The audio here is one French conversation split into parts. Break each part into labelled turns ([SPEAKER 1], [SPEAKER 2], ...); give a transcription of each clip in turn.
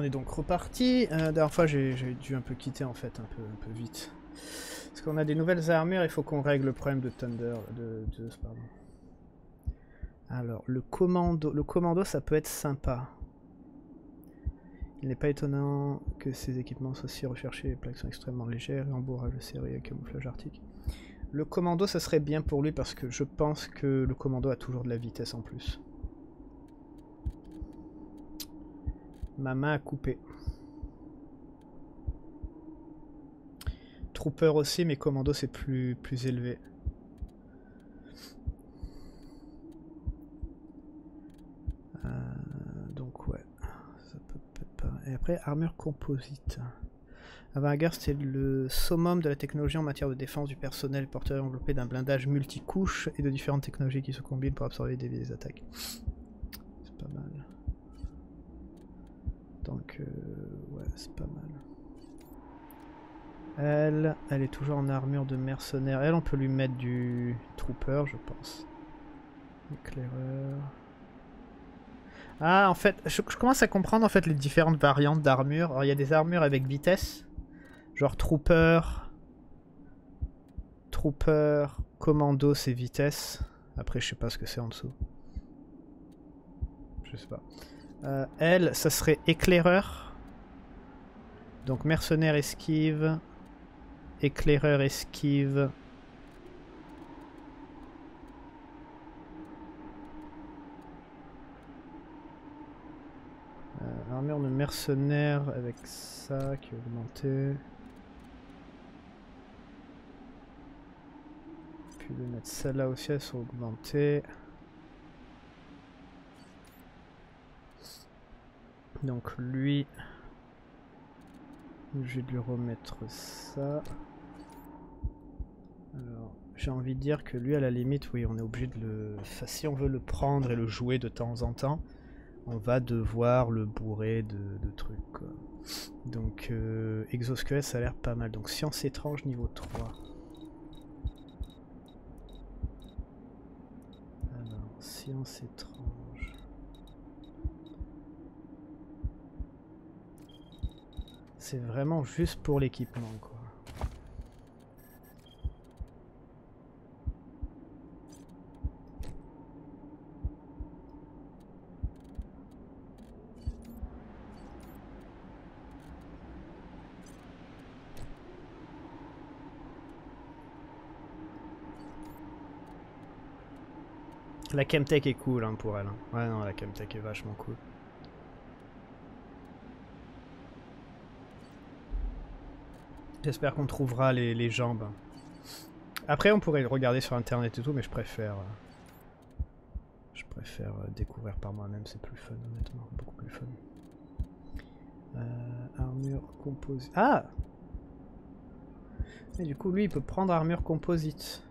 [SPEAKER 1] On est donc reparti. Euh, dernière fois, j'ai dû un peu quitter en fait, un peu, vite. Parce qu'on a des nouvelles armures, il faut qu'on règle le problème de Thunder. Alors, le commando, le commando, ça peut être sympa. Il n'est pas étonnant que ces équipements soient si recherchés, les plaques sont extrêmement légères, rembourrage sérieux, camouflage arctique. Le commando, ça serait bien pour lui parce que je pense que le commando a toujours de la vitesse en plus. Ma main a coupé. Trooper aussi, mais commando c'est plus, plus élevé. Euh, donc ouais. Et après, armure composite. Avant-garde, c'était le summum de la technologie en matière de défense du personnel porteur enveloppé d'un blindage multicouche et de différentes technologies qui se combinent pour absorber des, attaques. C'est pas mal. Donc, euh, ouais, c'est pas mal. Elle, elle est toujours en armure de mercenaire. Elle, on peut lui mettre du trooper, je pense. Éclaireur. Ah, en fait, je, commence à comprendre en fait les différentes variantes d'armure. Alors, il y a des armures avec vitesse. Genre trooper. Trooper, commando, c'est vitesse. Après, je sais pas ce que c'est en dessous. Je sais pas. Euh, elle, ça serait éclaireur. Donc mercenaire esquive. Éclaireur esquive. Euh, armure de mercenaire avec ça qui est augmenté. Puis de mettre celle-là aussi, elles sont augmentées. Donc lui, je vais lui remettre ça. Alors, j'ai envie de dire que lui, à la limite, oui, on est obligé de le... si on veut le prendre et le jouer de temps en temps, on va devoir le bourrer de, trucs. Donc, euh, ça a l'air pas mal. Donc, science étrange niveau 3. Alors, science étrange. C'est vraiment juste pour l'équipement, quoi. La Chemtech est cool hein, pour elle. Hein. Ouais, non, la Chemtech est vachement cool. J'espère qu'on trouvera les, jambes. Après, on pourrait le regarder sur internet et tout, mais je préfère. Euh, je préfère euh, découvrir par moi-même, c'est plus fun, honnêtement. Beaucoup plus fun. Euh, armure composite. Ah Et du coup, lui, il peut prendre armure composite.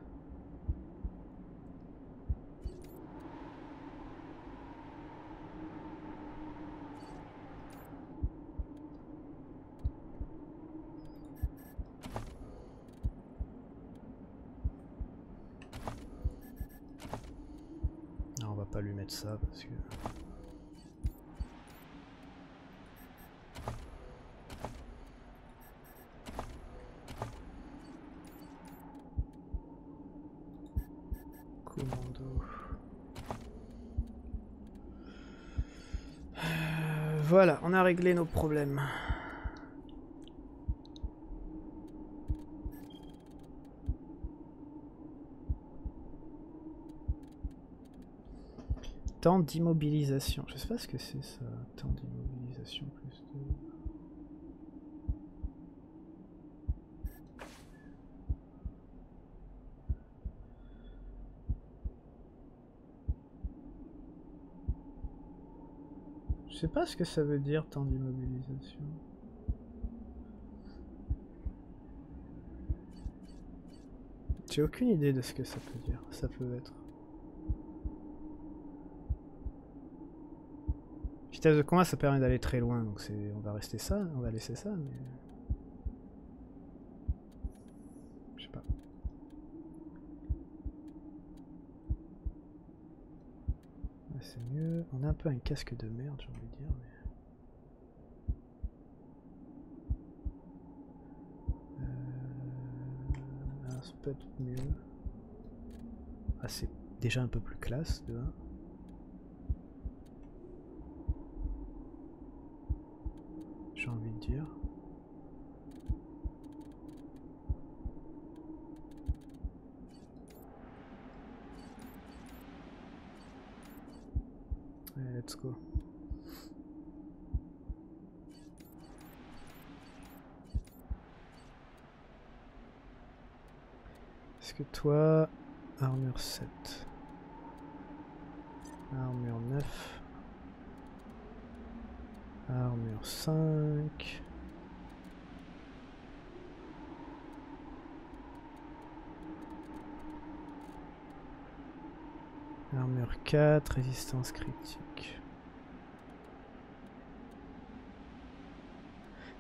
[SPEAKER 1] Ça parce que... Commando. Euh, voilà, on a réglé nos problèmes. Temps d'immobilisation. Je sais pas ce que c'est ça. Temps d'immobilisation plus de... Je sais pas ce que ça veut dire temps d'immobilisation. J'ai aucune idée de ce que ça peut dire. Ça peut être. Vitesse de combat, ça permet d'aller très loin, donc on va rester ça, on va laisser ça, mais... Je sais pas. C'est mieux. On a un peu un casque de merde, j'ai envie de dire, mais... Euh, ça peut être mieux. Ah, c'est déjà un peu plus classe, de 1. Dire. Allez, let's go. Est-ce que toi, armure 7, armure 9, armure 5, armure 4, résistance critique.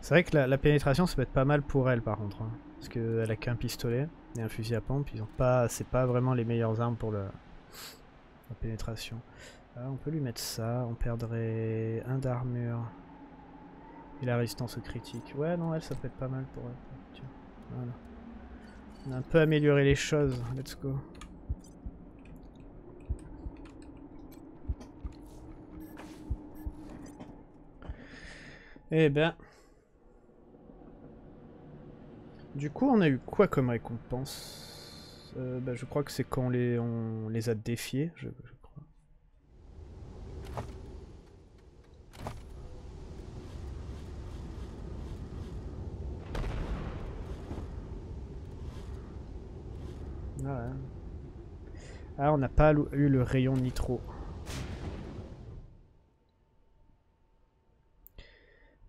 [SPEAKER 1] C'est vrai que la, pénétration ça peut être pas mal pour elle par contre, hein, parce qu'elle a qu'un pistolet et un fusil à pompe, ils ont pas, c'est pas vraiment les meilleures armes pour la pénétration. Ah, on peut lui mettre ça, on perdrait un d'armure et la résistance au critique. Ouais, non, elle, ça peut être pas mal pour elle. Voilà. On a un peu amélioré les choses, let's go. Eh ben... Du coup, on a eu quoi comme récompense? Euh, bah, Je crois que c'est quand on les, a défiés, crois. Ah, ouais. Ah, on n'a pas eu le rayon nitro.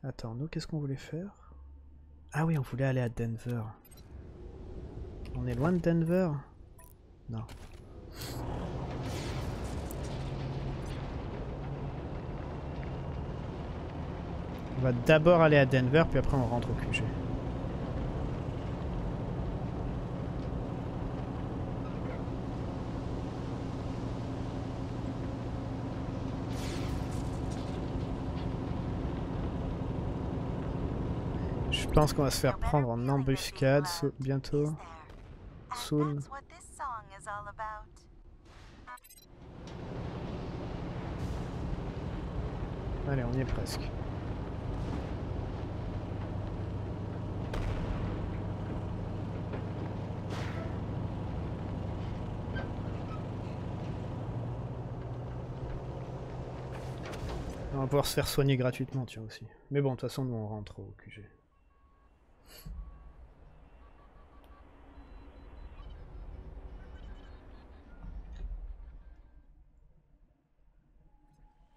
[SPEAKER 1] Attends, nous, qu'est-ce qu'on voulait faire? Ah oui, on voulait aller à Denver. On est loin de Denver? Non. On va d'abord aller à Denver, puis après on rentre au QG. Pense qu'on va se faire prendre en embuscade bientôt. Soon. Allez, on y est presque. On va pouvoir se faire soigner gratuitement, tiens aussi. Mais bon, de toute façon, nous on rentre au QG.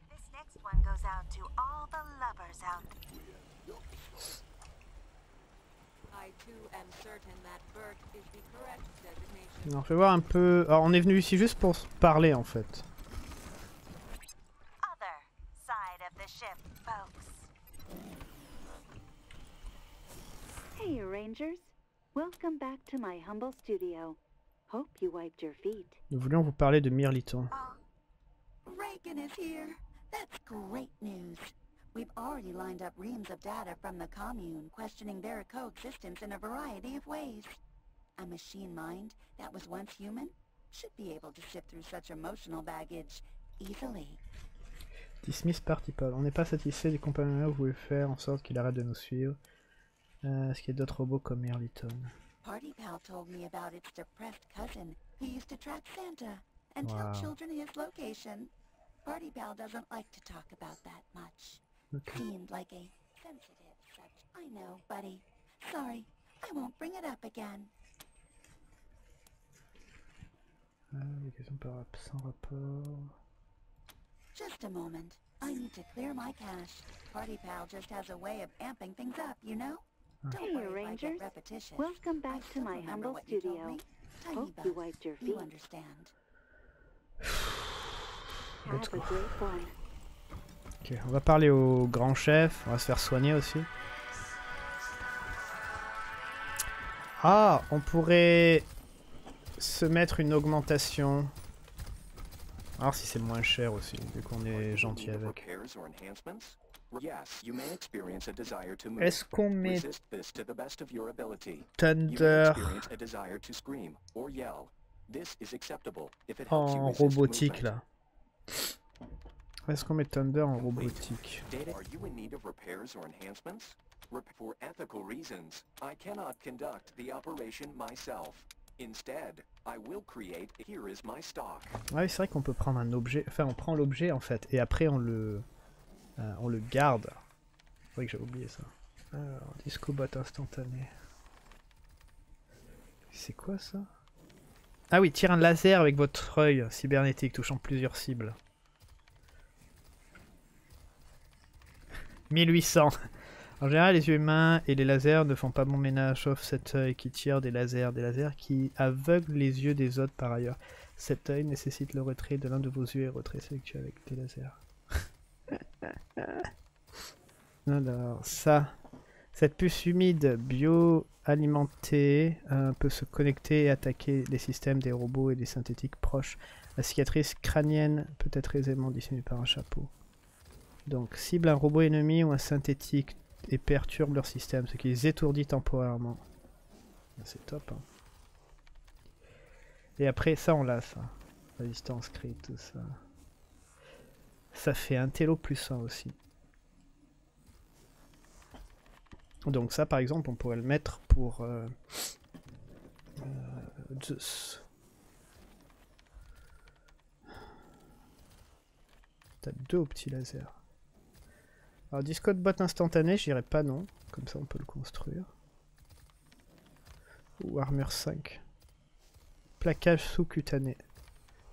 [SPEAKER 2] This next one goes out to all the lovers out
[SPEAKER 3] I too am certain that Bert is the correct designation.
[SPEAKER 1] Alors, fais voir un peu. Alors, on est venu ici juste pour parler en fait.
[SPEAKER 2] other side of the ship,
[SPEAKER 4] Hey, Rangers. Welcome back to my humble studio. Hope you wiped your feet.
[SPEAKER 1] Nous voulions vous parler de Mirliton.
[SPEAKER 5] Reagan is here. That's great news. We've already lined up reams of data from the commune questioning their coexistence in a variety of ways. A machine mind that was once human should be able to sift through such emotional baggage easily.
[SPEAKER 1] Dismiss par Paul. On n'est pas satisfait du compagnon vous voulez faire en sorte qu'il arrête de nous suivre. Euh, Est-ce qu'il y a d'autres robots comme Mirliton
[SPEAKER 5] Party Pal told me about its depressed cousin who used to track Santa and
[SPEAKER 1] Wow.
[SPEAKER 5] tell children his location. Party Pal doesn't like to talk about that much.
[SPEAKER 1] Ok.
[SPEAKER 5] Seemed like a sensitive subject. I know, buddy. Sorry, I won't bring it up again.
[SPEAKER 1] Ah, des questions par sans rapport.
[SPEAKER 5] Just a moment. I need to clear my cache. Party Pal just has a way of amping things up, you know? Don't
[SPEAKER 4] Hey,
[SPEAKER 5] worry
[SPEAKER 4] Rangers.
[SPEAKER 5] get repetitious.
[SPEAKER 4] Welcome
[SPEAKER 5] I
[SPEAKER 4] back to my humble
[SPEAKER 5] you
[SPEAKER 4] studio.
[SPEAKER 5] Tiny
[SPEAKER 4] Hope you wiped your
[SPEAKER 5] you
[SPEAKER 4] feet.
[SPEAKER 5] understand.
[SPEAKER 1] Let's go. Ok, on va parler au grand chef. On va se faire soigner aussi. Ah, on pourrait se mettre une augmentation. Alors si c'est moins cher aussi, vu qu'on est gentil avec.
[SPEAKER 6] Repairs or enhancements? Yes, you may experience a desire to move.
[SPEAKER 1] Est-ce qu'on met Thunder en robotique là Est-ce qu'on met Thunder en robotique?
[SPEAKER 6] For ethical reasons, I cannot conduct the operation myself. Instead, I will create. Here is my stock.
[SPEAKER 1] Ouais, c'est vrai qu'on peut prendre un objet. Enfin, on prend l'objet en fait, et après on le, euh, on le garde. C'est vrai que j'ai oublié ça. Alors, discobot instantané. C'est quoi ça? Ah oui, tire un laser avec votre œil cybernétique touchant plusieurs cibles. 1800. En général, les humains et les lasers ne font pas bon ménage, sauf cet œil qui tire des lasers, des lasers qui aveuglent les yeux des autres par ailleurs. Cet œil nécessite le retrait de l'un de vos yeux et retrait sélectué avec des lasers. Alors, ça. Cette puce humide bio-alimentée euh, peut se connecter et attaquer les systèmes des robots et des synthétiques proches. La cicatrice crânienne peut être aisément dissimulée par un chapeau. Donc, cible un robot ennemi ou un synthétique et perturbe leur système, ce qui les étourdit temporairement. C'est top. Hein. Et après, ça, on l'a, ça. Résistance crit, tout ça. Ça fait un télo plus 1 aussi. Donc ça, par exemple, on pourrait le mettre pour euh, euh, Zeus. T'as deux au petit laser. Alors, Discord bot instantané, je dirais pas non. Comme ça, on peut le construire. Ou armure 5. Plaquage sous-cutané.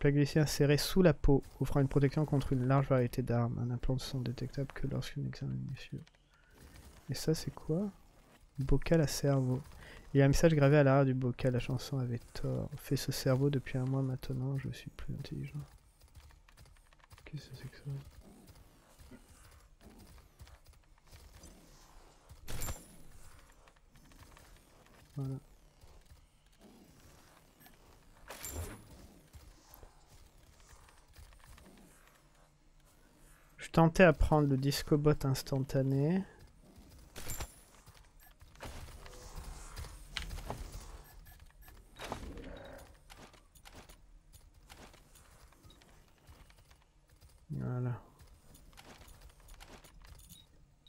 [SPEAKER 1] Glycée insérée sous la peau, offrant une protection contre une large variété d'armes. Un implant ne sont détectables que lorsqu'une est minutieux. Et ça, c'est quoi? Bocal à cerveau. Il y a un message gravé à l'arrière du bocal. La chanson avait tort. Fait ce cerveau depuis un mois maintenant, je suis plus intelligent. Qu'est-ce que c'est que ça? Voilà. Je tentais à prendre le discobot instantané. Voilà.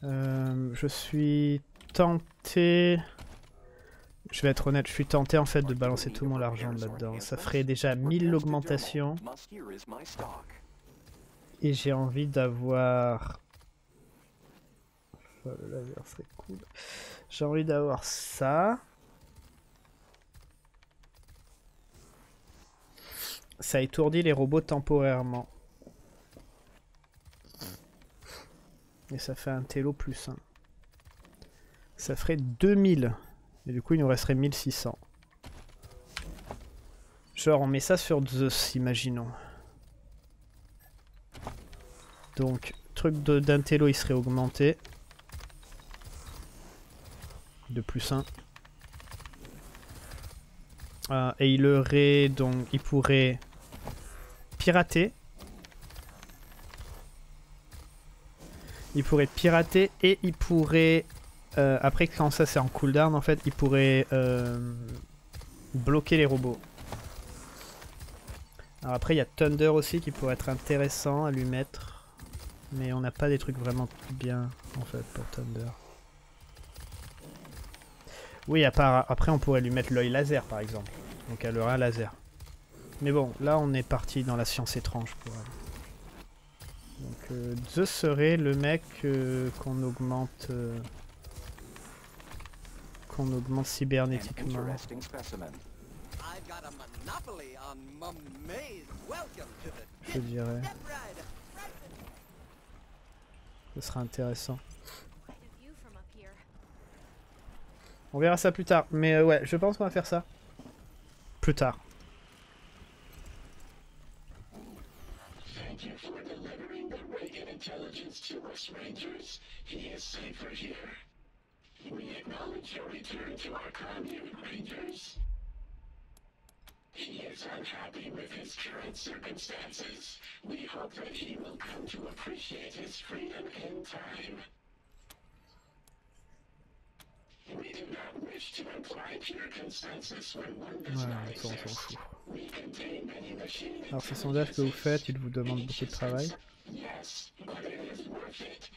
[SPEAKER 1] Euh, je suis tenté... Je vais être honnête, je suis tenté en fait de balancer tout mon argent là-dedans. Ça ferait déjà 1000 l'augmentation.
[SPEAKER 6] Must here is my stock.
[SPEAKER 1] Et j'ai envie d'avoir... Oh, le laser serait cool. J'ai envie d'avoir ça. Ça étourdit les robots temporairement. Et ça fait un télo plus 1. Ça ferait 2000. Et du coup, il nous resterait 1600. Genre, on met ça sur Zeus, imaginons. Donc, truc télo, il serait augmenté. De plus 1. Euh, et il aurait donc, il pourrait pirater. Il pourrait pirater et il pourrait, euh, après quand ça c'est en cooldown en fait, il pourrait euh, bloquer les robots. Alors après il y a Thunder aussi qui pourrait être intéressant à lui mettre. Mais on n'a pas des trucs vraiment bien en fait pour Thunder. Oui, à part, après on pourrait lui mettre l'œil laser par exemple. Donc elle aura un laser. Mais bon, là on est parti dans la science étrange pour elle. Donc euh, Zeus serait le mec euh, qu'on augmente... euh, qu'on augmente cybernétiquement.
[SPEAKER 6] interesting specimen.
[SPEAKER 7] I've got a monopoly on mummies. Welcome to the
[SPEAKER 1] Je dirais.
[SPEAKER 7] Death Ride.
[SPEAKER 1] Ce sera intéressant. On verra ça plus tard. Mais euh, ouais, je pense qu'on va faire ça. Plus tard.
[SPEAKER 8] We acknowledge your return to our Rangers. He is unhappy with his current circumstances. We hope that he will come to appreciate his freedom in time. We do not wish to imply pure consensus when one does
[SPEAKER 1] Voilà,
[SPEAKER 8] not exist. We contain many machines.
[SPEAKER 1] Alors ces sondages que vous faites, ils vous demandent beaucoup de travail
[SPEAKER 8] Yes, but it is worth it.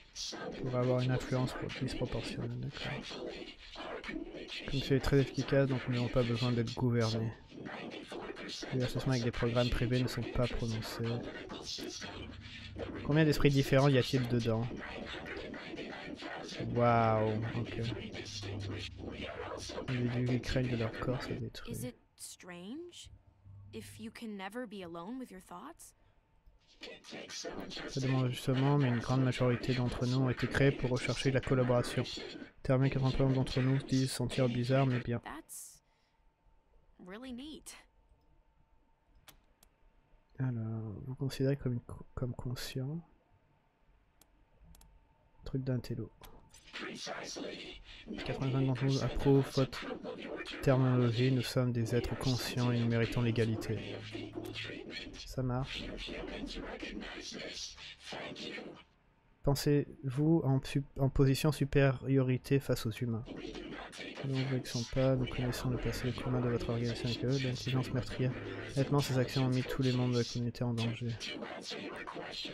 [SPEAKER 1] Pour avoir une influence pro- disproportionnée. Comme c'est très efficace, donc nous n'avons pas besoin d'être gouvernés.
[SPEAKER 8] 94%
[SPEAKER 1] Les associations avec des programmes privés ne sont pas prononcés. Combien d'esprits différents y a-t-il dedans? Waouh, ok. Qui craignent de leur corps se détruire.
[SPEAKER 9] Is it strange? If you can never be alone with your thoughts?
[SPEAKER 1] Ça demande justement, mais une grande majorité d'entre nous ont été créés pour rechercher la collaboration. Terminé 80% d'entre nous se disent sentir bizarre, mais bien.
[SPEAKER 9] That's really neat.
[SPEAKER 1] Alors, vous considérez comme, une co- comme conscient Truc d'un télo. 80% d'entre approuvent votre terminologie. Nous sommes des êtres conscients et nous méritons l'égalité. Ça marche. Pensez-vous en, position supériorité face aux humains? Nous ne vexons pas, nous connaissons le passé commun de votre organisation avec eux, l'intelligence meurtrière. Honnêtement, ces actions ont mis tous les membres de la communauté en danger.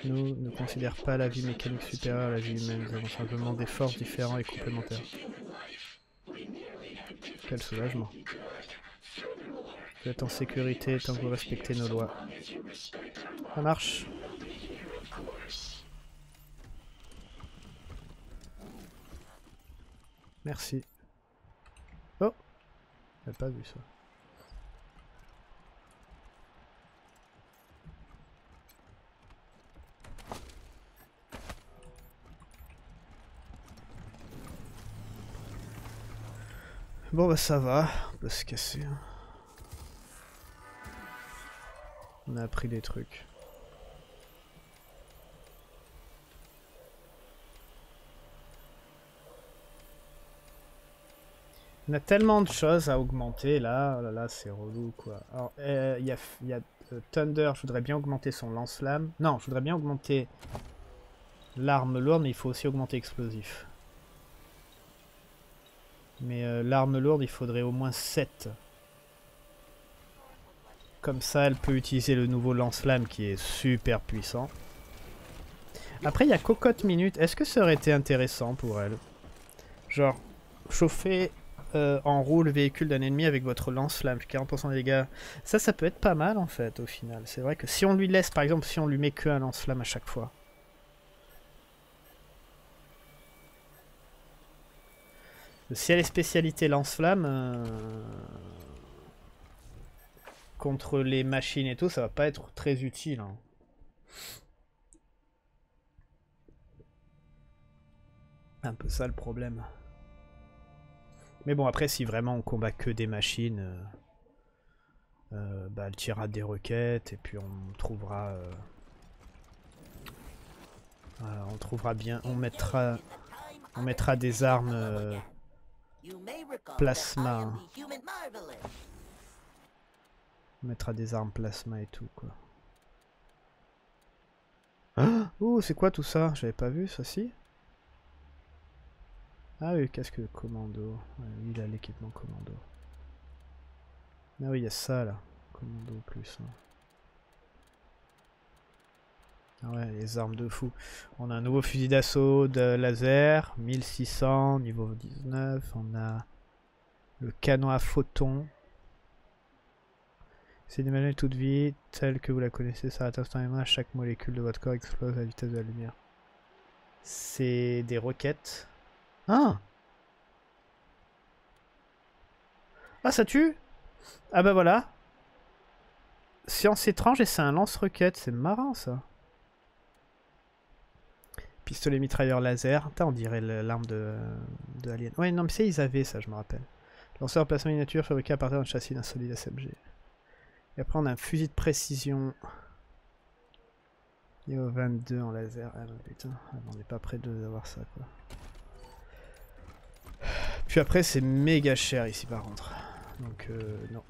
[SPEAKER 1] Nous ne considérons pas la vie mécanique supérieure à la vie humaine, nous avons simplement des forces différentes et complémentaires. Quel soulagement. Vous êtes en sécurité tant que vous respectez nos lois. Ça marche. Merci. Oh J'ai pas vu ça. Bon bah ça va, on peut se casser. hein. On a appris des trucs. On a tellement de choses à augmenter là, oh là là c'est relou quoi. Alors euh, il y a, euh, Thunder, je voudrais bien augmenter son lance-flamme. Non, je voudrais bien augmenter l'arme lourde, mais il faut aussi augmenter explosif. Mais euh, l'arme lourde, il faudrait au moins 7. Comme ça, elle peut utiliser le nouveau lance-flamme qui est super puissant. Après, il y a Cocotte Minute. Est-ce que ça aurait été intéressant pour elle? Genre, chauffer euh, en roue le véhicule d'un ennemi avec votre lance-flamme, 40% des dégâts. Ça, ça peut être pas mal en fait, au final. C'est vrai que si on lui laisse, par exemple, si on lui met que un lance-flamme à chaque fois. Si elle est spécialité lance-flamme, euh, contre les machines et tout, ça va pas être très utile. hein. Un peu ça le problème. Mais bon, après, si vraiment on combat que des machines, euh, euh, bah, elle tirera des requêtes et puis on trouvera. euh, on trouvera bien. On mettra. On mettra des armes. plasma. On mettra des armes plasma et tout, quoi. Ah oh, c'est quoi tout ça? J'avais pas vu ça, si? Ah oui, casque de commando. Ouais, il a l'équipement commando. Ah oui, il y a ça, là. Commando plus. Ah ouais, les armes de fou. On a un nouveau fusil d'assaut de laser, 1600, niveau 19. On a le canon à photons. C'est d'imaginer toute vie telle que vous la connaissez s'arrête instantanément. Chaque molécule de votre corps explose à la vitesse de la lumière. C'est des roquettes. Ah Ah, ça tue? Ah bah voilà. Science étrange et c'est un lance-roquette. C'est marrant ça. Pistolet mitrailleur laser. Putain, on dirait l'arme de, de Alien. Ouais, non, mais c'est ils avaient ça, je me rappelle. Lanceur en placement miniature fabriqué à partir d'un châssis d'un solide SMG. Et après, on a un fusil de précision. Niveau 22 en laser. Ah putain, on n'est pas près d'avoir ça, quoi. Puis après, c'est méga cher ici, par contre. Donc, euh, non.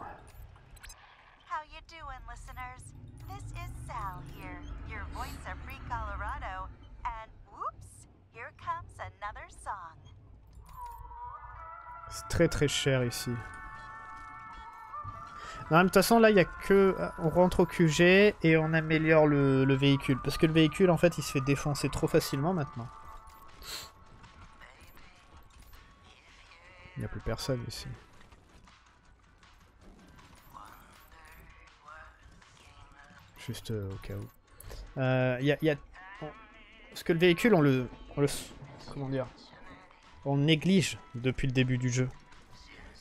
[SPEAKER 2] This is Sal here, your voice of free Colorado. And whoops, here comes another song.
[SPEAKER 1] C'est très très cher ici. Non, de toute façon, là, il y a que... On rentre au QG et on améliore le, le véhicule. Parce que le véhicule, en fait, il se fait défoncer trop facilement maintenant. Il n'y a plus personne ici. Juste euh, au cas où. Euh, Il il y a- Parce que le véhicule, on le... Comment dire On néglige depuis le début du jeu.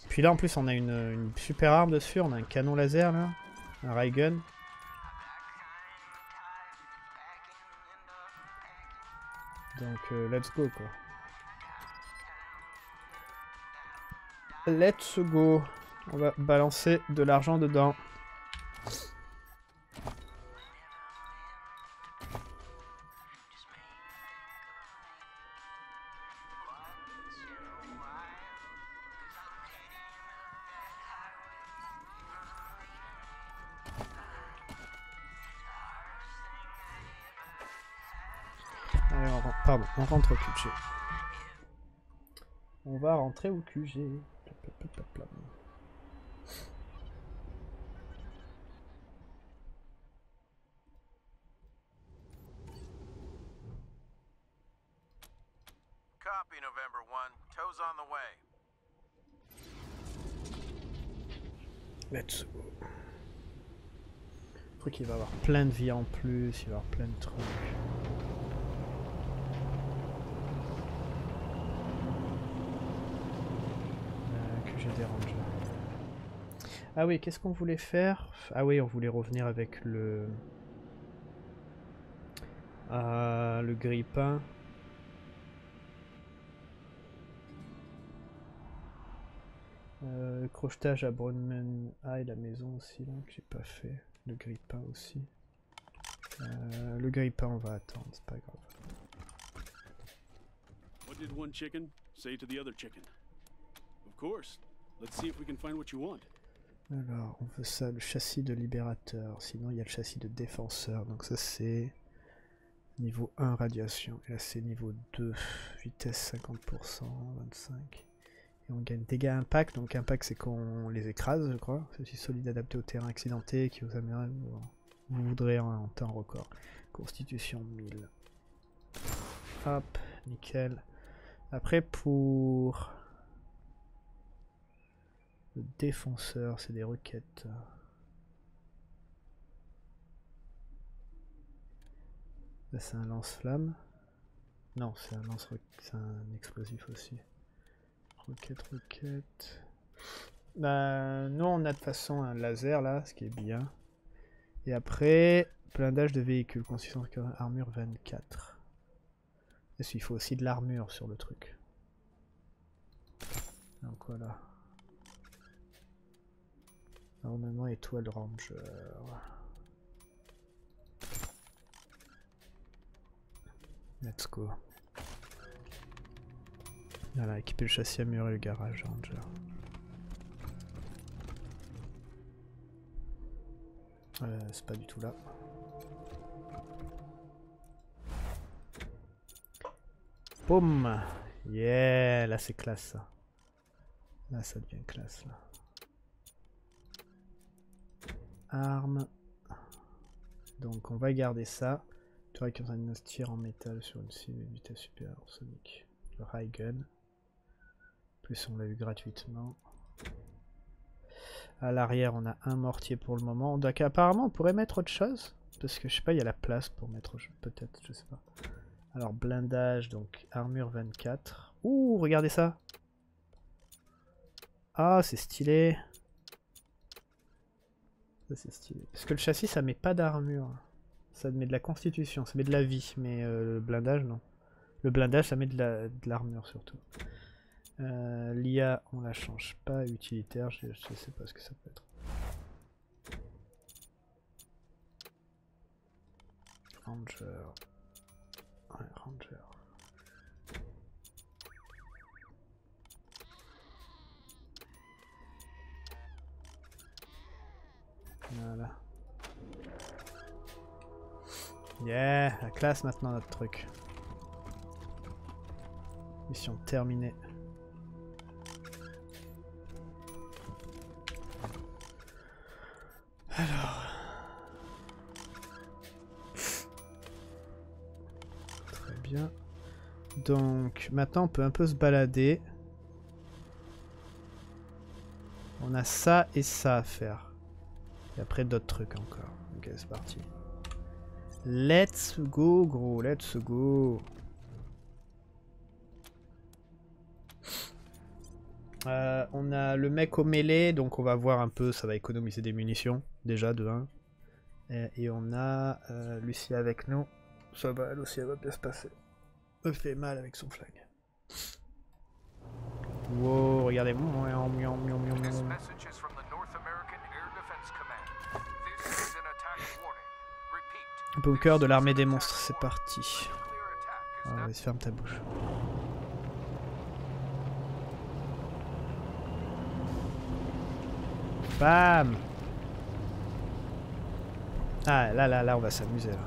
[SPEAKER 1] Puis là, en plus, on a une, une super arme dessus. On a un canon laser, là. Un ray gun. Donc, euh, let's go, quoi. Let's go. On va balancer de l'argent dedans. Allez, on rentre, pardon, on rentre au QG. On va rentrer au QG.
[SPEAKER 10] Copy, November 1. Tow's on the way.
[SPEAKER 1] Let's go. Le truc, il va avoir plein de vie en plus, il va avoir plein de trucs. Euh. Ah oui, qu'est-ce qu'on voulait faire? Ah oui, on voulait revenir avec le... Ah, le grippin. Euh, crochetage à Brunman. Ah, et la maison aussi, là, que j'ai pas fait. Le grippin aussi. Euh, le grippin, on va attendre, c'est pas grave.
[SPEAKER 11] What did one chicken say to the other chicken? Of course.
[SPEAKER 1] Alors, on veut ça, le châssis de libérateur. Sinon, il y a le châssis de défenseur. Donc ça, c'est niveau 1 radiation. Et là, c'est niveau 2. Vitesse 50%, 25. Et on gagne dégâts impact. Donc impact, c'est qu'on les écrase, je crois. C'est aussi solide adapté au terrain accidenté qui vous amènera où vous voudrez en, en temps record. Constitution 1000. Hop, nickel. Après, pour... Défenseur, c'est des requêtes. Là, c'est un lance-flamme. Non, c'est un lance c'est un explosif aussi. Roquette, roquette. Bah, nous, on a de façon un laser là, ce qui est bien. Et après, blindage de véhicule, consistance armure 24. Et il faut aussi de l'armure sur le truc? Donc voilà. Normalement, étoile ranger. Let's go. Voilà, équiper le châssis à mur et le garage ranger. Euh, c'est pas du tout là. Boum Yeah Là c'est classe ça. Là ça devient classe là. Arme. Donc on va garder ça. Qu'il y a un tir en métal sur une cible et vitesse supérieure sonic. Le high gun. Plus on l'a eu gratuitement. À l'arrière on a un mortier pour le moment. Donc apparemment on pourrait mettre autre chose. Parce que je sais pas, il y a la place pour mettre peut-être, je sais pas. Alors blindage, donc armure 24. Ouh, regardez ça. Ah, c'est stylé. Ça c'est stylé. Parce que le châssis ça met pas d'armure. Ça met de la constitution, ça met de la vie, mais euh, le blindage non. Le blindage ça met de l'armure surtout. Euh, L'IA on la change pas, utilitaire, je, je sais pas ce que ça peut être. Ranger. Ouais, Ranger. Voilà. Yeah, la classe maintenant notre truc. Mission terminée. Alors. Très bien. Donc maintenant on peut un peu se balader. On a ça et ça à faire. Après d'autres trucs encore. Ok c'est parti. Let's go gros, let's go. Euh, on a le mec au mêlée, donc on va voir un peu, ça va économiser des munitions, déjà de 1. Et, on a euh, Lucie avec nous. Ça va, elle aussi, elle va bien se passer. Elle fait mal avec son flingue. Wow, regardez. Miaou, Bunker de l'armée des monstres, c'est parti. Ah, vas-y, ferme ta bouche. Bam Ah, là, là, là, on va s'amuser, là.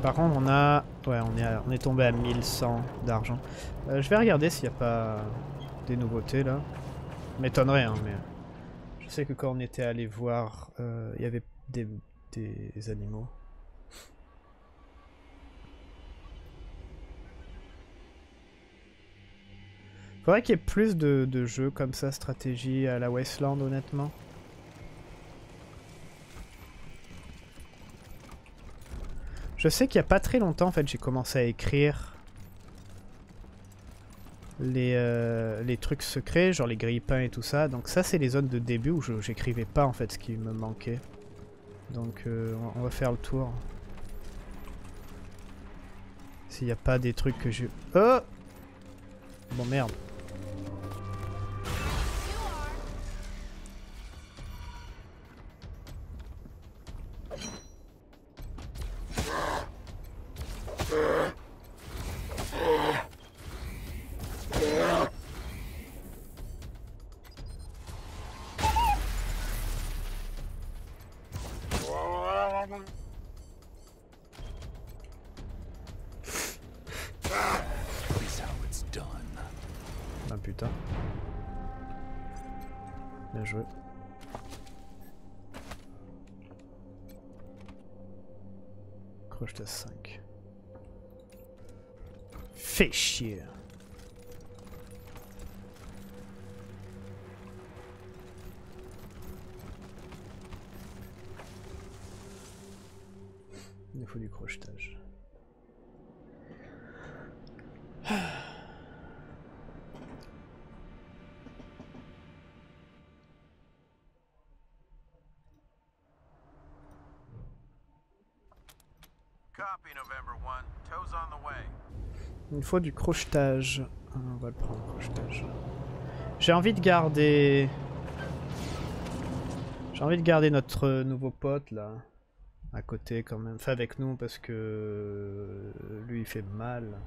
[SPEAKER 1] Par contre, on a... Ouais, on est, on est tombé à 1100 d'argent. Euh, je vais regarder s'il n'y a pas des nouveautés, là. M'étonnerait, hein, mais... Je sais que quand on était allé voir, euh, il y avait des, des animaux. Faudrait qu'il y ait plus de, jeux comme ça, stratégie à la Wasteland, honnêtement. Je sais qu'il y a pas très longtemps, en fait, j'ai commencé à écrire les, euh, les trucs secrets, genre les grille-pains et tout ça. Donc ça, c'est les zones de début où j'écrivais pas, en fait, ce qui me manquait. Donc euh, on- on va faire le tour. S'il n'y a pas des trucs que je... Oh Bon, merde.
[SPEAKER 10] Copy, November 1. Tow's on the way.
[SPEAKER 1] Il me faut du crochetage. Ah, on va le prendre, crochetage. J'ai envie de garder... J'ai envie de garder notre nouveau pote, là. À côté, quand même. Enfin, avec nous, parce que... Lui, il fait mal.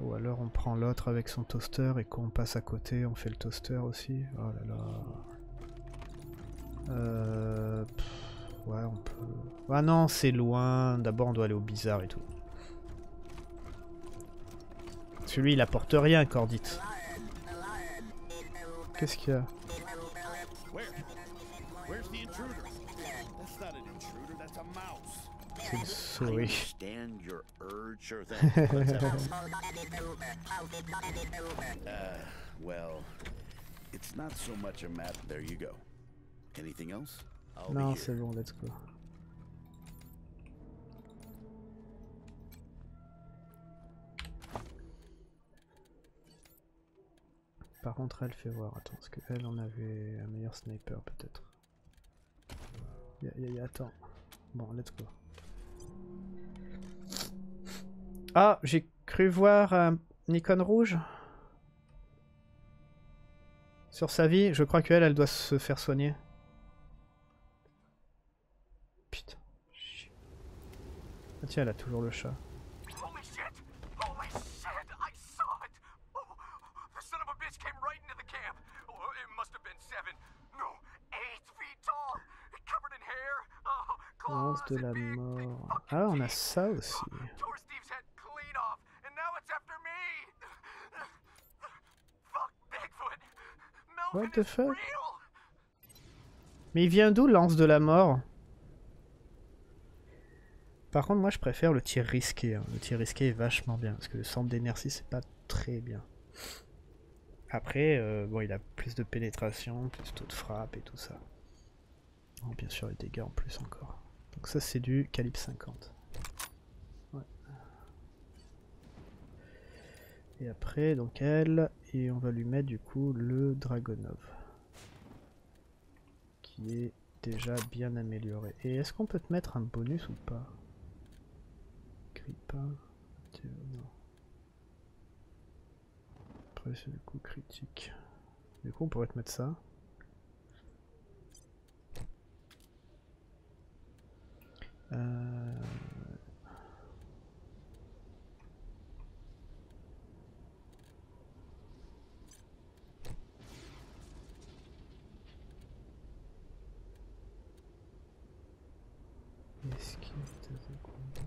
[SPEAKER 1] Ou alors on prend l'autre avec son toaster et qu'on passe à côté, on fait le toaster aussi. Oh là là. Euh... pff, Ouais, on peut... Ah non, c'est loin. D'abord, on doit aller au bizarre et tout. Celui, il apporte rien, Cordit. Qu'est-ce qu'il y a?
[SPEAKER 11] Where? Where's the intruder? That's not an intruder, that's a mouse.
[SPEAKER 1] C'est une souris.
[SPEAKER 12] uh, well, it's not so much a map. There you go. Anything else? I'll
[SPEAKER 1] Non, c'est bon, let's go. Par contre, elle fait voir. Attends, parce qu'elle en avait un meilleur sniper, peut-être? Ya, ya, ya, attends. Bon, let's go. Ah, j'ai cru voir un Nikon rouge. Sur sa vie, je crois qu'elle, elle doit se faire soigner. Tiens, elle a toujours le chat. Lance de la mort. Ah, on a ça aussi. What the fuck? Mais il vient d'où, lance de la mort? Par contre, moi je préfère le tir risqué. hein. Le tir risqué est vachement bien, parce que le centre d'inertie c'est pas très bien. Après, euh, bon, il a plus de pénétration, plus de taux de frappe et tout ça. Bien sûr, les dégâts en plus encore. Donc ça c'est du calibre 50. Ouais. Et après, donc elle, et on va lui mettre du coup le Dragonov. Qui est déjà bien amélioré. Et est-ce qu'on peut te mettre un bonus ou pas? Tiens, Non. Après c'est le coup critique. Du coup on pourrait te mettre ça. Euh de combat.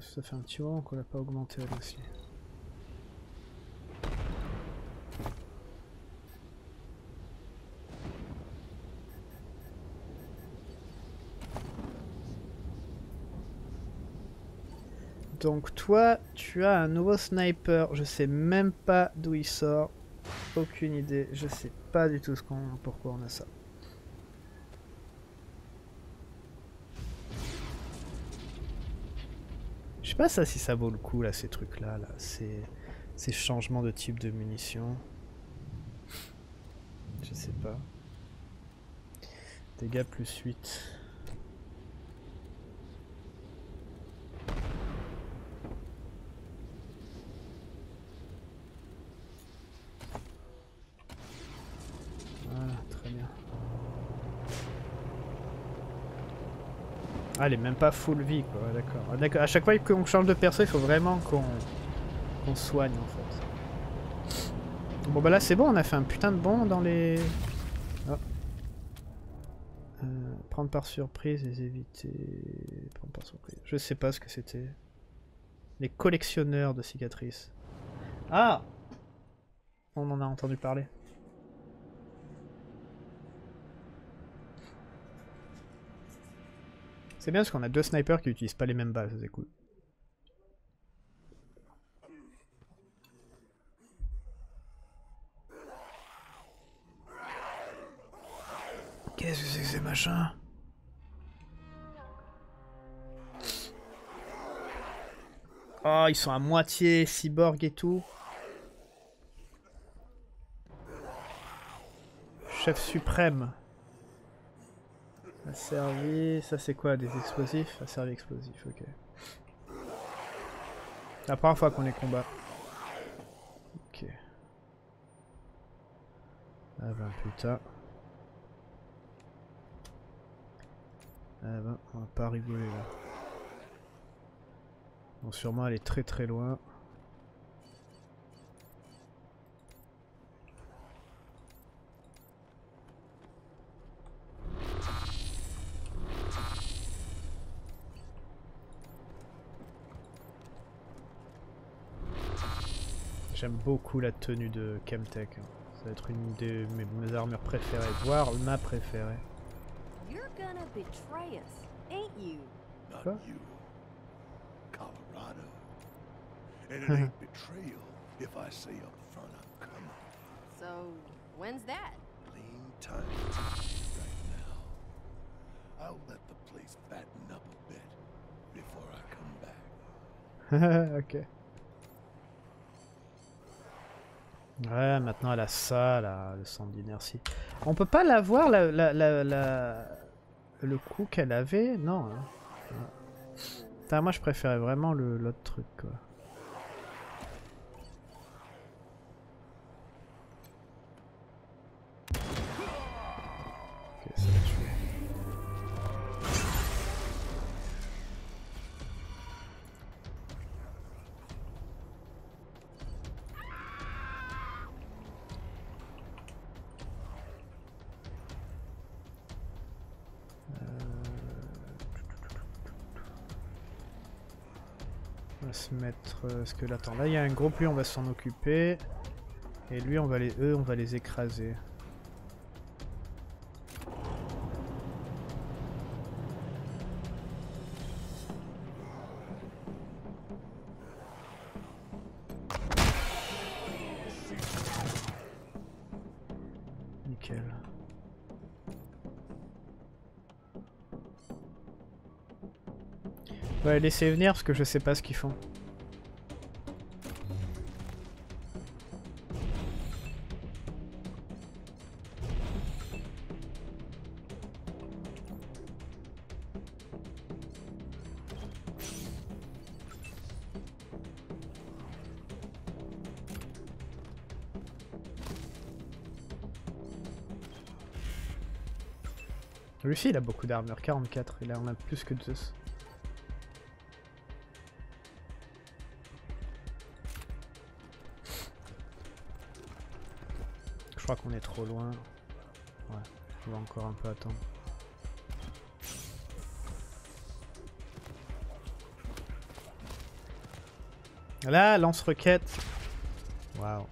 [SPEAKER 1] Ça fait un petit moment qu'on l'a pas augmenté elle aussi. Donc toi, tu as un nouveau sniper. Je sais même pas d'où il sort. Aucune idée. Je sais pas du tout ce qu'on, pourquoi on a ça. Sais pas ça si ça vaut le coup là, ces trucs là, là. Ces, ces changements de type de munitions. Je sais pas. Dégâts plus 8. Voilà, très bien. Ah, elle est même pas full vie, quoi. D'accord. Ah, d'accord. À chaque fois qu'on change de perso, il faut vraiment qu'on soigne, en fait. Bon, bah là, c'est bon. On a fait un putain de bond dans les... Euh, prendre par surprise et éviter... Prendre par surprise. Je sais pas ce que c'était. Les collectionneurs de cicatrices. Ah On en a entendu parler. C'est bien parce qu'on a deux snipers qui utilisent pas les mêmes balles, c'est cool. Qu'est-ce que c'est que ces machins? Oh, ils sont à moitié cyborg et tout. Chef suprême. Asservi, ça c'est quoi Des explosifs? Asservi explosif, ok. La première fois qu'on les combat. Ok. Ah ben putain. Ah ben, on va pas rigoler là. Bon, sûrement aller très très loin. J'aime beaucoup la tenue de Chemtech. Ça va être une de mes, mes armures préférées, voire ma préférée.
[SPEAKER 13] You're gonna betray us, ain't you?
[SPEAKER 12] Not you. Colorado. And it ain't betrayal if I say up front I'm coming.
[SPEAKER 13] So, when's that?
[SPEAKER 12] Lean time right now. I'll let the place fatten up a bit before I come back.
[SPEAKER 1] ok. Ouais, maintenant elle a ça, là, le centre d'inertie. On peut pas l'avoir, la, la, la, la- le coup qu'elle avait? Non. hein. Moi je préférais vraiment l'autre truc, quoi. Se mettre... euh, Parce que là, attends, là il y a un groupe, lui on va s'en occuper. Et lui, on va les, eux, on va les écraser. Ouais, laissez venir parce que je sais pas ce qu'ils font. Aussi, il a beaucoup d'armure, 44, il en a plus que Zeus. Trop loin. Ouais, on va encore un peu attendre. Là, lance-roquette. Waouh.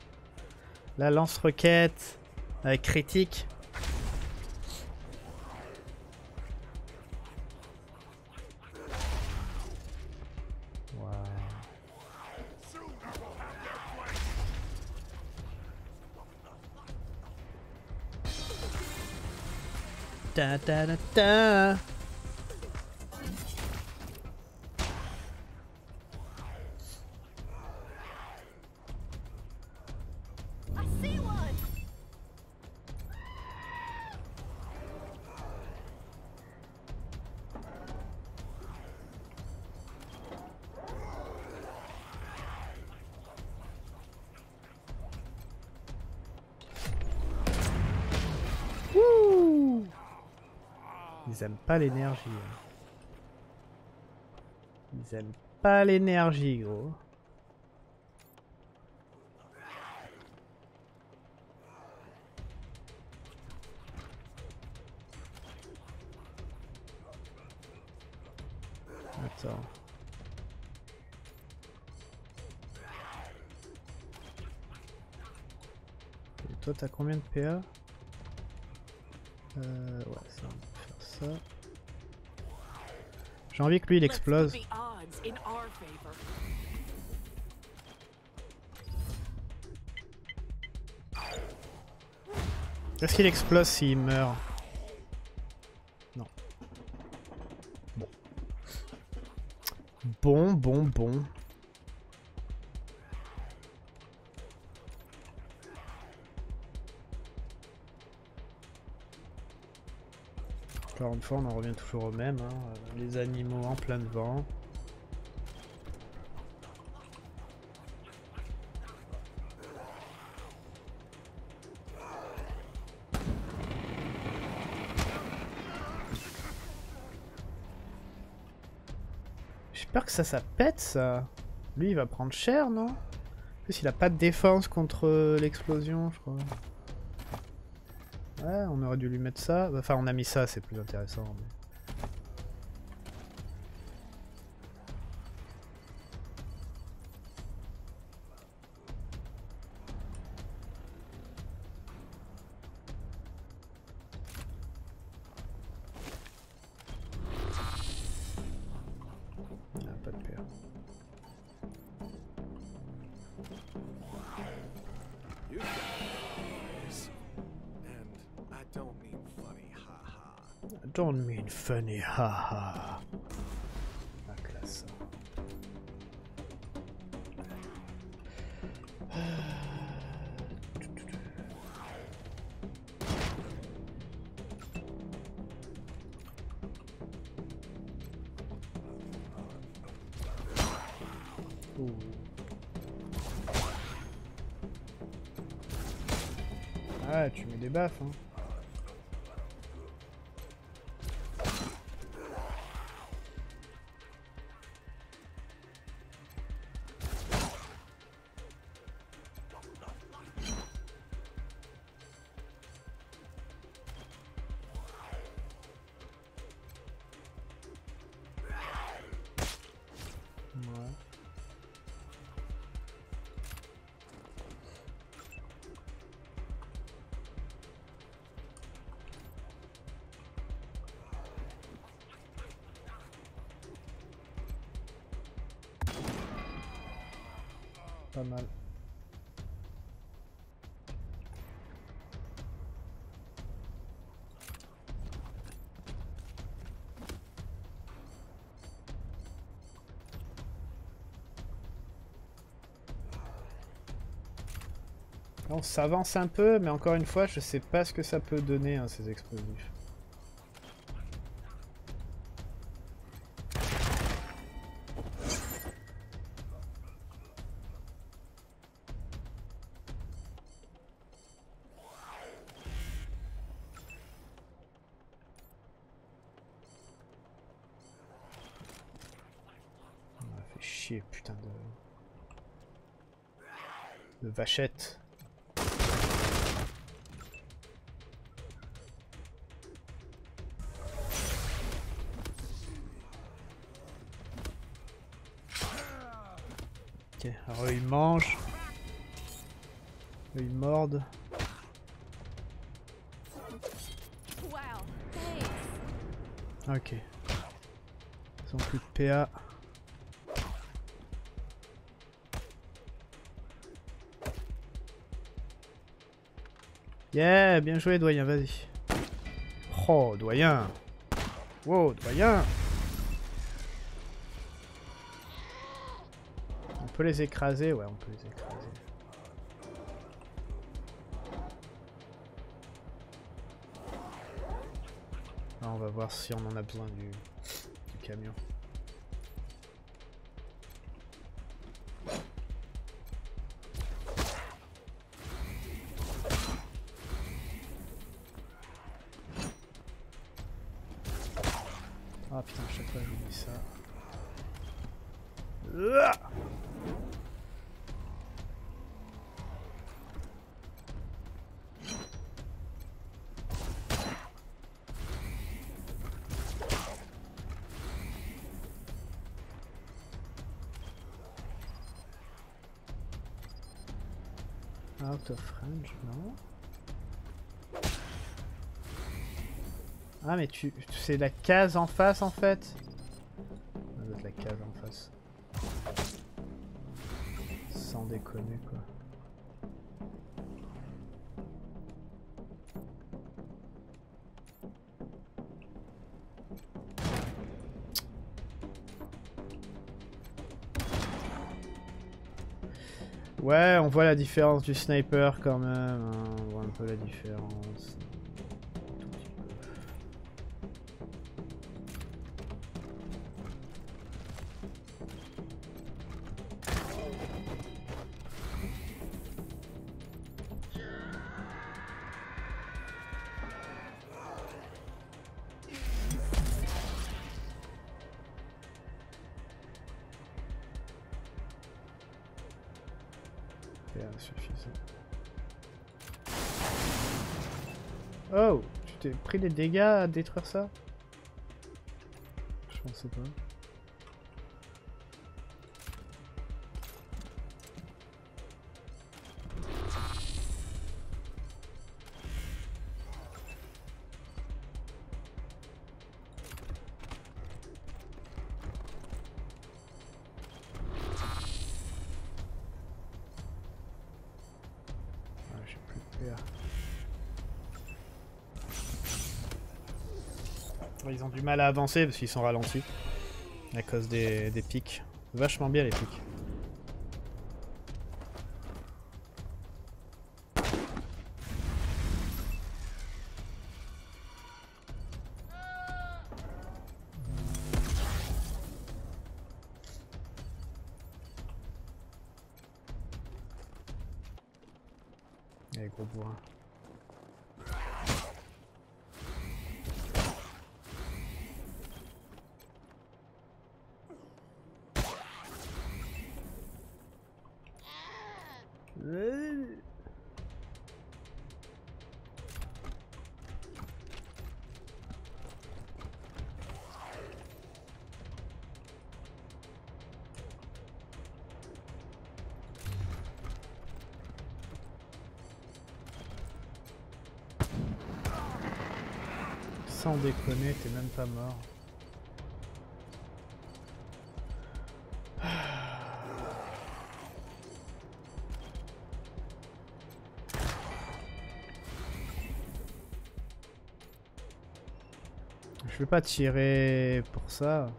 [SPEAKER 1] La lance-roquette avec critique. Da da da da. Ils aiment pas l'énergie. hein. Ils aiment pas l'énergie, gros. Attends. Et toi, t'as combien de PA euh, ouais, ça, ça. J'ai envie que lui il explose. Est-ce qu'il explose s'il meurt? Non. Bon. Bon, bon, bon. Fois, on en revient toujours au même. hein, Les animaux en plein vent. J'espère que ça, ça pète ça. Lui, il va prendre cher, non? En plus, il a pas de défense contre l'explosion, je crois. Ouais, on aurait dû lui mettre ça. Enfin, on a mis ça, c'est plus intéressant.
[SPEAKER 12] Mean funny, haha.
[SPEAKER 1] La classe. Ah, tu mets des baffes, hein. On s'avance un peu, mais encore une fois, je sais pas ce que ça peut donner, hein, ces explosifs. Vachette. Ok, alors eux, ils mangent. Eux, ils mordent. Ok. Ils ont plus de PA. Yeah, bien joué doyen, vas-y. Oh, doyen. Wow, doyen. On peut les écraser, ouais, on peut les écraser. Ah, on va voir si on en a besoin du, du camion. Ah mais tu... C'est la case en face en fait Ça doit être la case en face. Sans déconner quoi. Voit la différence du sniper quand même. hein, On voit un peu la différence. T'es pris des dégâts à détruire ça? Je pensais pas. Du mal à avancer parce qu'ils sont ralentis à cause des, pics. Vachement bien les pics. déconner, t'es même pas mort. Je vais pas tirer pour ça.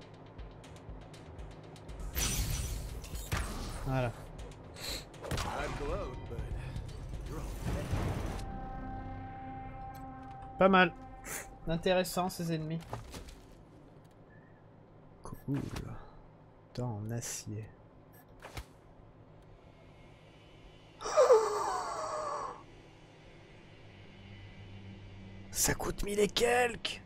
[SPEAKER 1] Voilà. Pas mal. Intéressant ces ennemis. Cool. Temps en acier. Ça coûte mille et quelques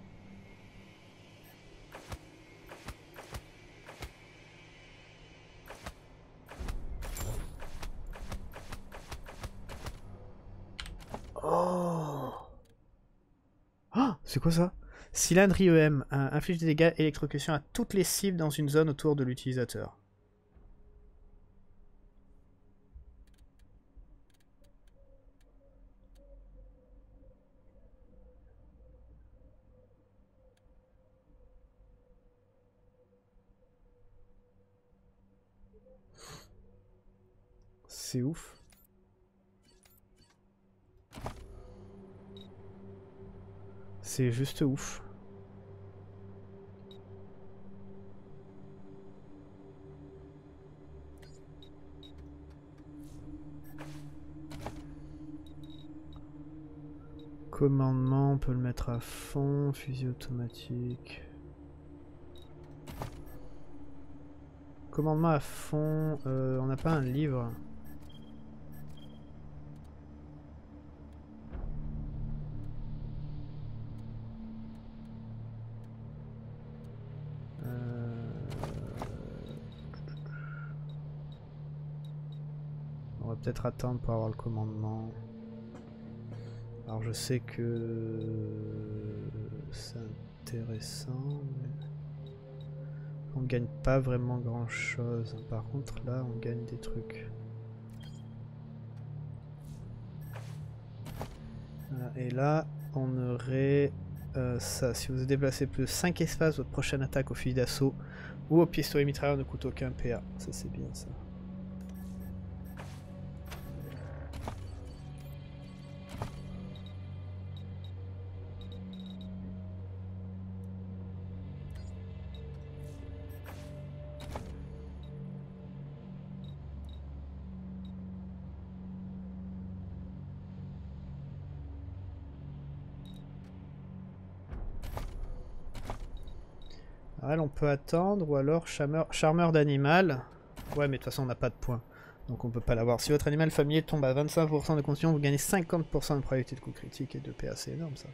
[SPEAKER 1] C'est quoi ça? Cylindre IEM inflige des dégâts électrocution à toutes les cibles dans une zone autour de l'utilisateur. C'est ouf. C'est juste ouf. Commandement, on peut le mettre à fond, fusil automatique. Commandement à fond, euh, on n'a pas un livre. Peut-être attendre pour avoir le commandement. Alors je sais que c'est intéressant, mais on gagne pas vraiment grand chose. Par contre là on gagne des trucs. Et là on aurait euh, ça. Si vous déplacez plus de 5 espaces, votre prochaine attaque au fusil d'assaut ou au pistolet mitrailleur ne coûte aucun PA. Ça c'est bien ça. On peut attendre, ou alors charmeur, charmeur d'animal. Ouais, mais de toute façon, on n'a pas de points. Donc on peut pas l'avoir. Si votre animal familier tombe à 25% de condition, vous gagnez 50% de probabilité de coup critique et de PA. C'est énorme ça.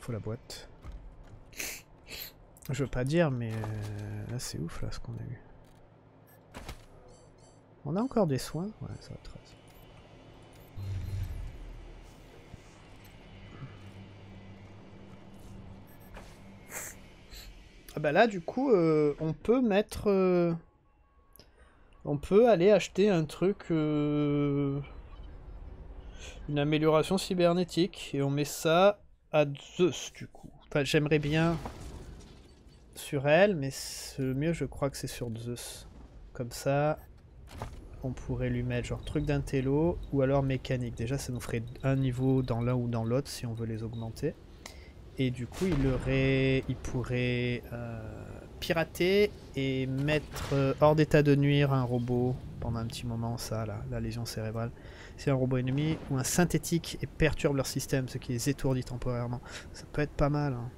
[SPEAKER 1] Faut la boîte. Je veux pas dire, mais euh, là c'est ouf là ce qu'on a eu. On a encore des soins? Ouais, ça va 13. Bah là du coup euh, on peut mettre... euh, on peut aller acheter un truc... euh, une amélioration cybernétique et on met ça à Zeus du coup. Enfin j'aimerais bien sur elle mais le mieux je crois que c'est sur Zeus. Comme ça on pourrait lui mettre genre truc d'intello ou alors mécanique. Déjà ça nous ferait un niveau dans l'un ou dans l'autre si on veut les augmenter. Et du coup il aurait, il pourrait euh, pirater et mettre euh, hors d'état de nuire un robot pendant un petit moment, ça la lésion cérébrale. C'est un robot ennemi ou un synthétique et perturbe leur système, ce qui les étourdit temporairement. Ça peut être pas mal. hein.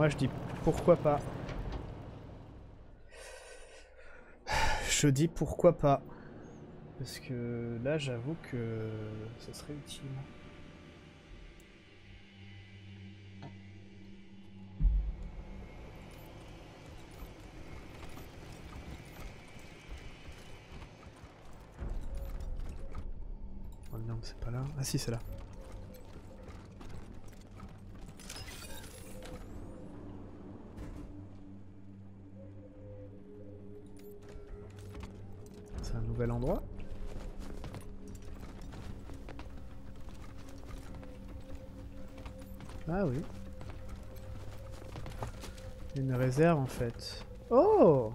[SPEAKER 1] Moi je dis pourquoi pas. Je dis pourquoi pas. Parce que là j'avoue que ça serait utile. Oh non, c'est pas là. Ah si, c'est là. En fait. Oh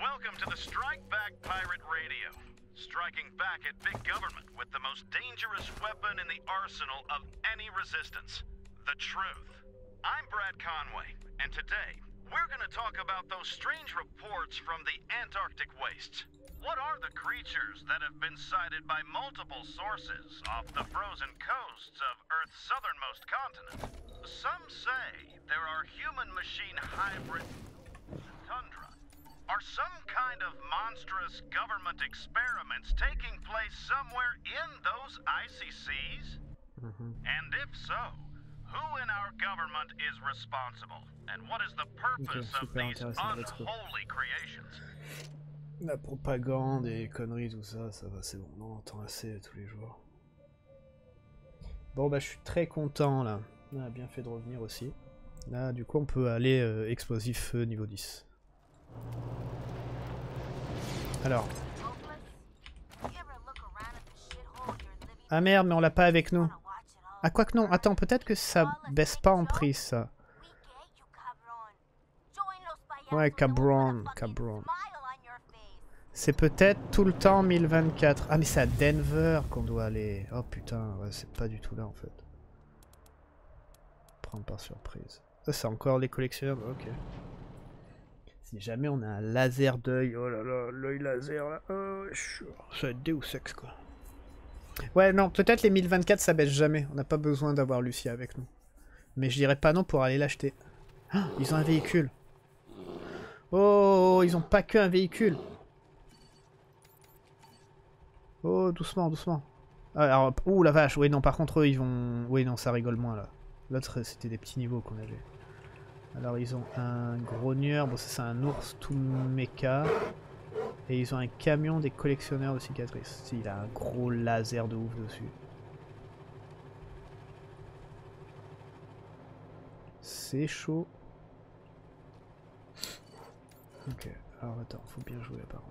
[SPEAKER 10] Welcome to the Strike Back Pirate Radio. Striking back at big government with the most dangerous weapon in the arsenal of any resistance the truth. I'm Brad Conway, and today we're going to talk about those strange reports from the Antarctic wastes. What are the creatures that have been sighted by multiple sources off the frozen coasts of Earth's southernmost continent? Some say there are human machine hybrid tundra. Are some kind of monstrous government experiments taking place somewhere in those icy seas? Mm-hmm. And if so, who in our government is responsible? And what is the purpose of these unholy creations?
[SPEAKER 1] La propagande et conneries, tout ça, ça va, c'est bon, on en entend assez tous les jours. Bon bah je suis très content là. On a bien fait de revenir aussi. Là du coup on peut aller euh, explosif feu niveau 10. Alors. Ah merde mais on l'a pas avec nous. Ah quoi que non, attends peut-être que ça baisse pas en prix ça. Ouais cabron, cabron. C'est peut-être tout le temps 1024. Ah mais c'est à Denver qu'on doit aller. Oh putain, c'est pas du tout là en fait. Par surprise. Ça c'est encore les collectionneurs, ok. Si jamais on a un laser d'œil, oh là là, l'œil laser là, oh, ça va être Deus Ex quoi. Ouais non, peut-être les 1024 ça baisse jamais, on n'a pas besoin d'avoir Lucia avec nous. Mais je dirais pas non pour aller l'acheter. Ah, ils ont un véhicule. Oh, ils ont pas que un véhicule. Oh, doucement, doucement. Ah, alors, ouh la vache, oui, non, par contre, eux, ils vont. Oui, non, ça rigole moins là. L'autre, c'était des petits niveaux qu'on avait. Alors, ils ont un grogneur, bon, ça, c'est un ours tout méca. Et ils ont un camion des collectionneurs de cicatrices. Il a un gros laser de ouf dessus. C'est chaud. Ok, alors attends, faut bien jouer là par.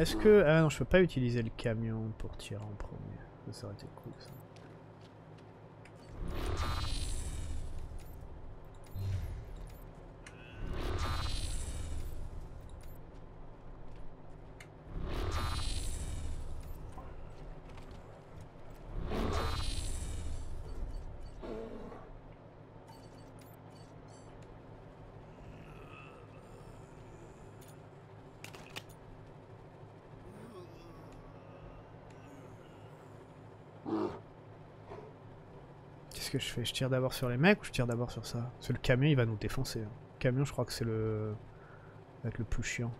[SPEAKER 1] Est-ce que... Ah non, je peux pas utiliser le camion pour tirer en premier. Ça, aurait été cool ça. Que je fais Je tire d'abord sur les mecs ou je tire d'abord sur ça? Parce que le camion il va nous défoncer. Le camion je crois que c'est le... être le plus chiant.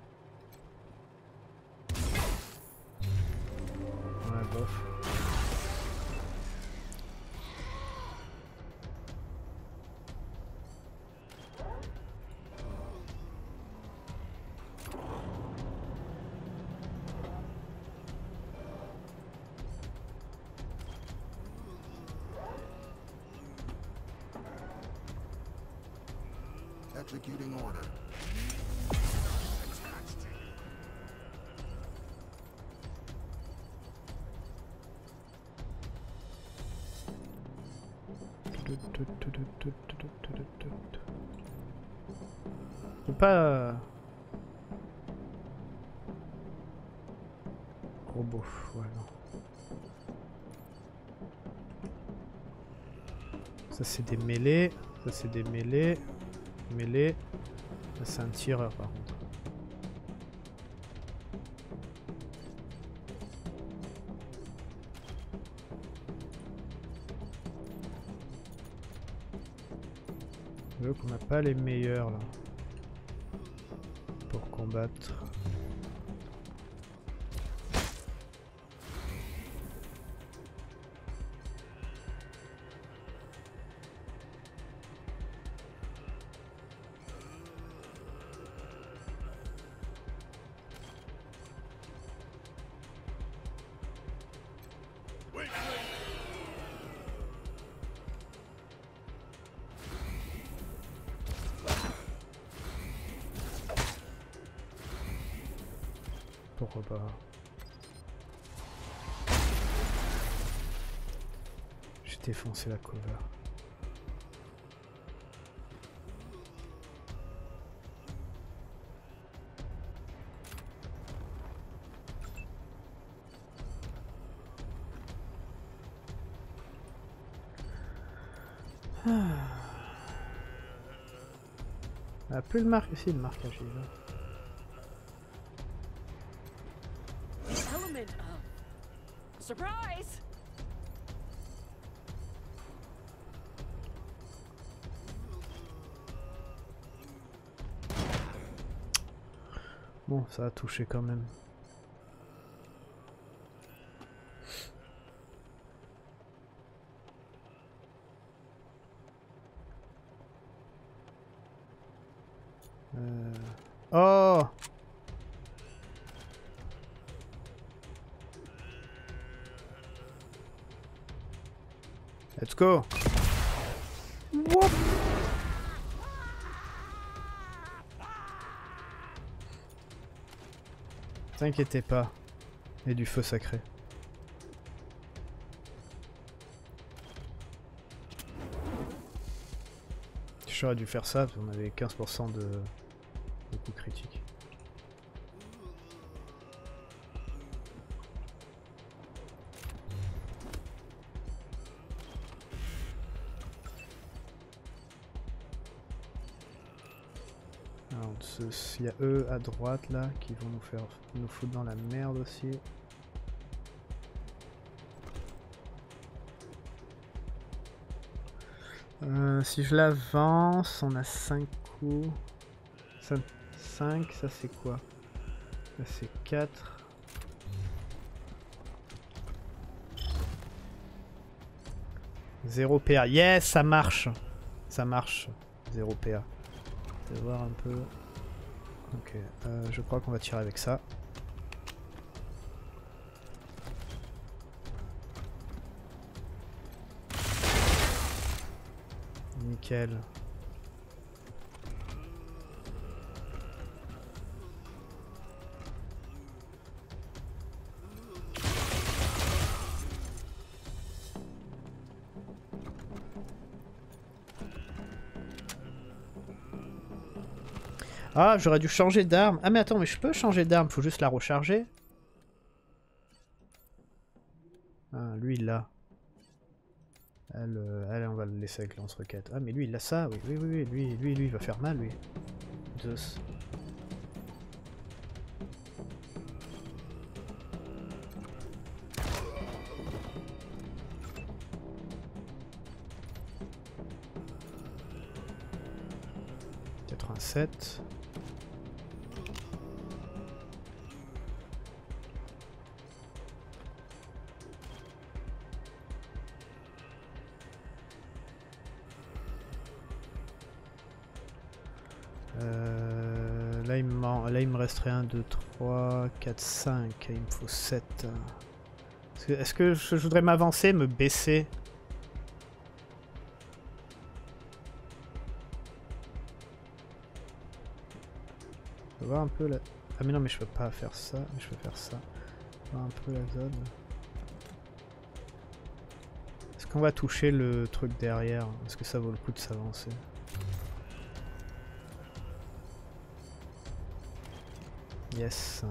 [SPEAKER 1] Pas... Robot, ouais non. Ça c'est des mêlées, ça c'est des mêlées, mêlées. Ça c'est un tireur par contre. Qu'on n'a pas les meilleurs là. Pour J'ai défoncé la cover. Ah. Ah, plus le marque, si le marquage est là. Ça a touché quand même. Euh... Oh. Let's go T'inquiétez pas, a du feu sacré. J'aurais dû faire ça, parce qu'on avait 15% de... de coups critiques. Il y a eux à droite là qui vont nous faire nous foutre dans la merde aussi. Euh, si je l'avance, on a 5 coups. 5, ça c'est quoi? Ça c'est 4. Zéro PA. Yes, ça marche. Ça marche. Zéro PA. Je vais voir un peu. Ok, euh, je crois qu'on va tirer avec ça. Nickel. Ah, j'aurais dû changer d'arme. Ah mais attends, mais je peux changer d'arme, faut juste la recharger. Ah, lui il l'a. Euh, elle, on va le laisser avec lance-roquette. Ah mais lui il a ça, oui, oui, oui, oui, lui, lui, lui, il va faire mal, lui. Zeus. Quatre-vingt-sept. Euh, là, il me là, il me resterait 1, 2, 3, 4, 5. Il me faut 7. Est-ce que, je voudrais m'avancer, me baisser? Je peux voir un peu la... Ah mais non, mais je peux pas faire ça. Je peux faire ça. Voir un peu la zone. Est-ce qu'on va toucher le truc derrière? Est-ce que ça vaut le coup de s'avancer? Yes.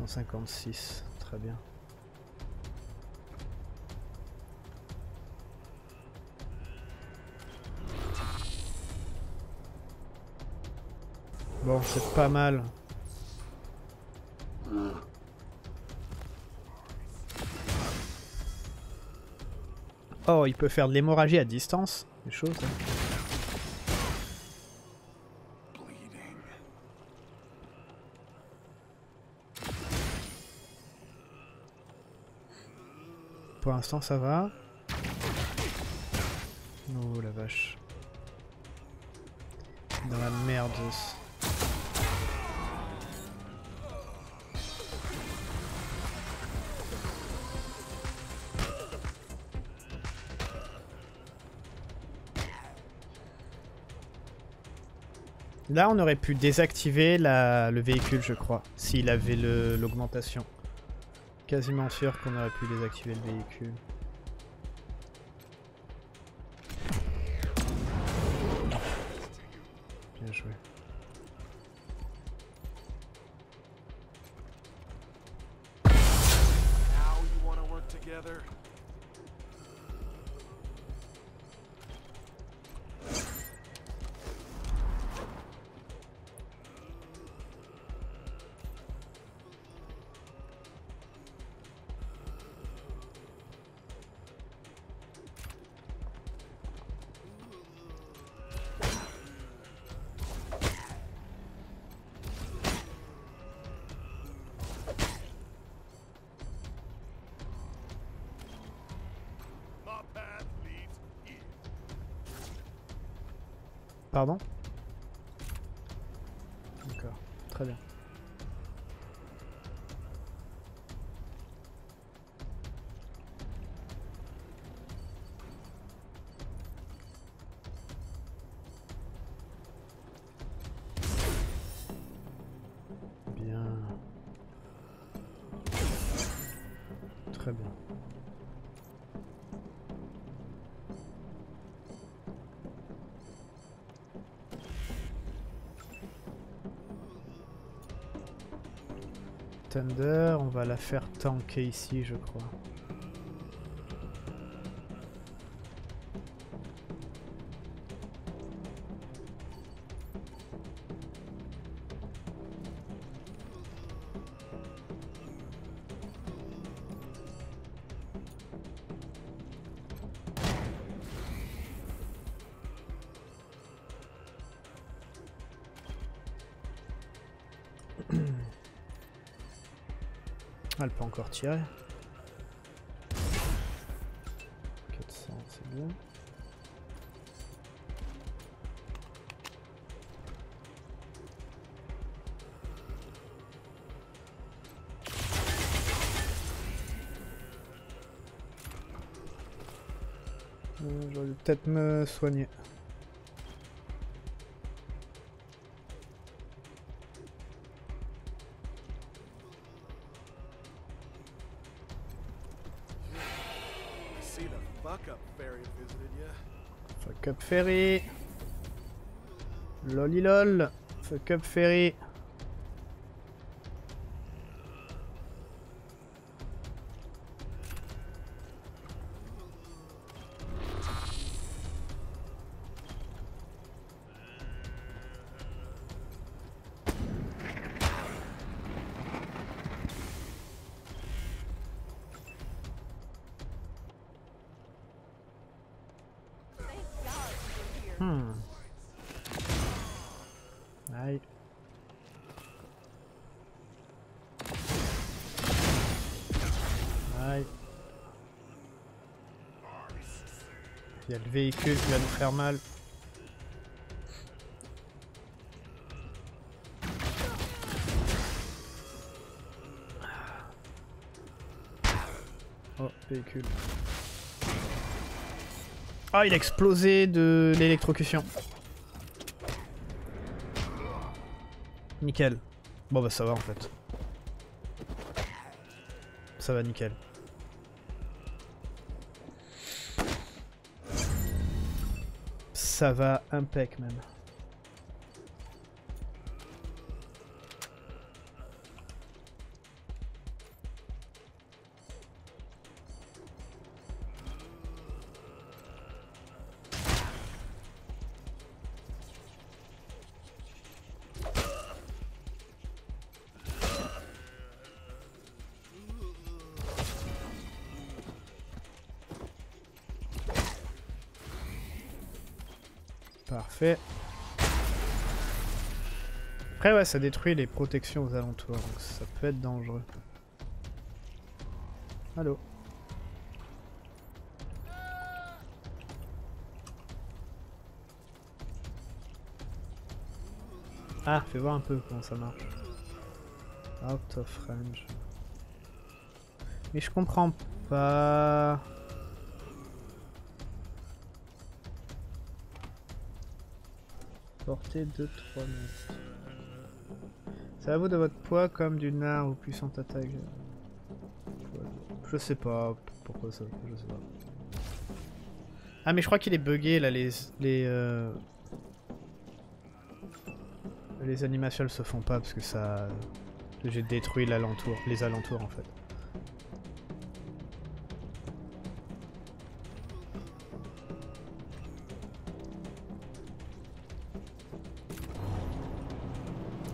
[SPEAKER 1] 156, très bien. Bon, c'est pas mal. Oh, il peut faire de l'hémorragie à distance. Chaud ça. Pour l'instant, ça va. Oh la vache. Dans la merde. Là, on aurait pu désactiver le véhicule, je crois, s'il avait l'augmentation. Quasiment sûr qu'on aurait pu désactiver le véhicule. Pardon Thunder, on va la faire tanker ici, je crois. Peut encore tirer. 400, c'est bien. Euh, J'aurais peut-être me soigner.
[SPEAKER 14] Fuck up
[SPEAKER 1] Ferry. Lolilol. Fuck up Ferry. Véhicule qui va nous faire mal. Oh, véhicule. Ah, il a explosé de l'électrocution. Nickel. Bon bah ça va en fait. Ça va nickel. Ça va impec même. Après ouais ça détruit les protections aux alentours, donc ça peut être dangereux. Allô Ah, fais voir un peu comment ça marche. Out of range. Mais je comprends pas... Portée de 3 mètres. Ça vaut de votre poids comme d'une arme ou puissante attaque. Je sais pas pourquoi ça. Ah mais je crois qu'il est bugué là, les... les euh, Les animations se font pas parce que ça... J'ai détruit les alentours en fait.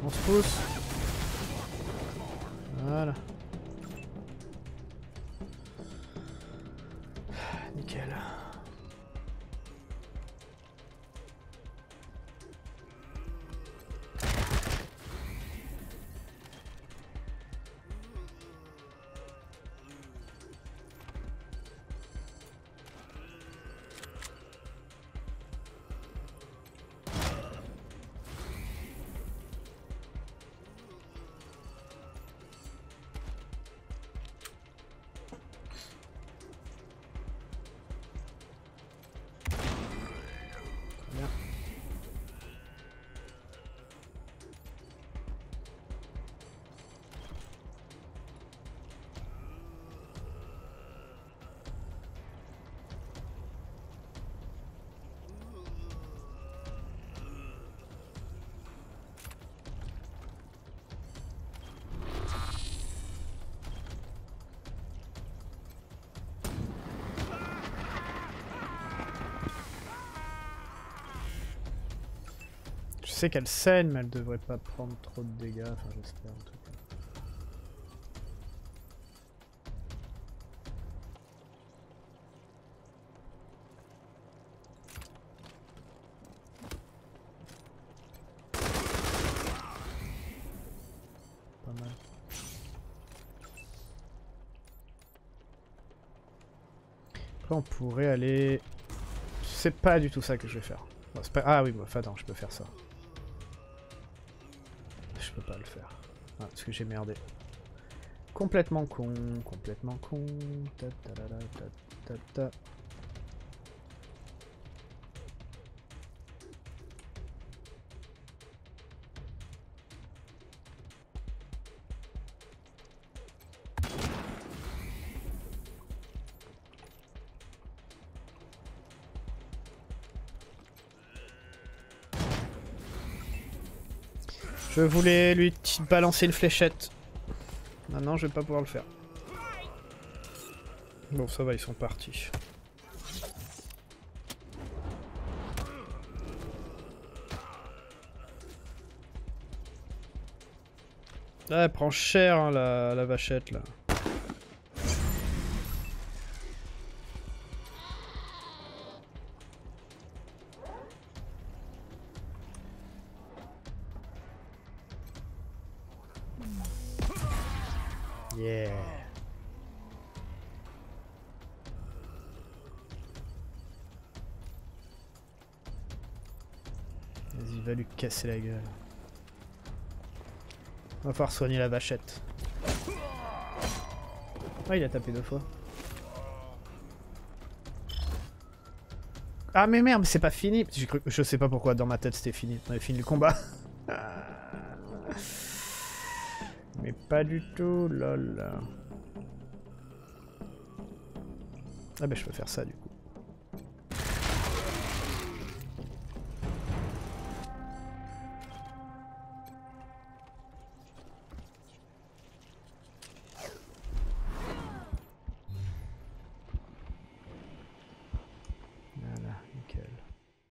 [SPEAKER 1] On se pousse. Sais qu'elle saigne, mais elle devrait pas prendre trop de dégâts, enfin j'espère en tout cas. On pourrait aller... C'est pas du tout ça que je vais faire. Ah oui, bon, attends, je peux faire ça. Ah, parce que j'ai merdé. Complètement con, complètement con. Ta ta la, ta ta ta. Je voulais lui balancer une fléchette. Maintenant, je vais pas pouvoir le faire. Bon, ça va, ils sont partis. Ah, elle prend cher, hein, la, la vachette, là. Casser la gueule. On va falloir soigner la vachette. Ah, il a tapé deux fois. Ah mais merde, c'est pas fini. Cru- Je sais pas pourquoi dans ma tête c'était fini. On avait fini le combat. mais pas du tout, lol. Ah bah je peux faire ça du coup.